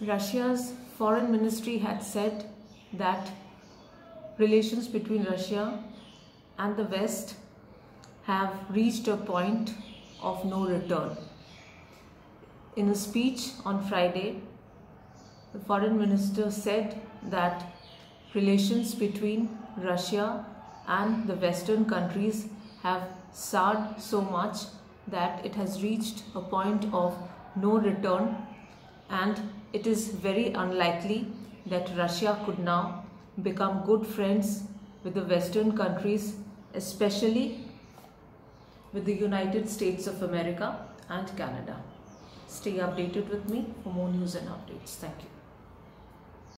Russia's foreign ministry had said that relations between Russia and the West have reached a point of no return. In a speech on Friday, the foreign minister said that relations between Russia and the Western countries have soured so much that it has reached a point of no return and it is very unlikely that Russia could now become good friends with the Western countries, especially with the United States of America and Canada. Stay updated with me for more news and updates. Thank you.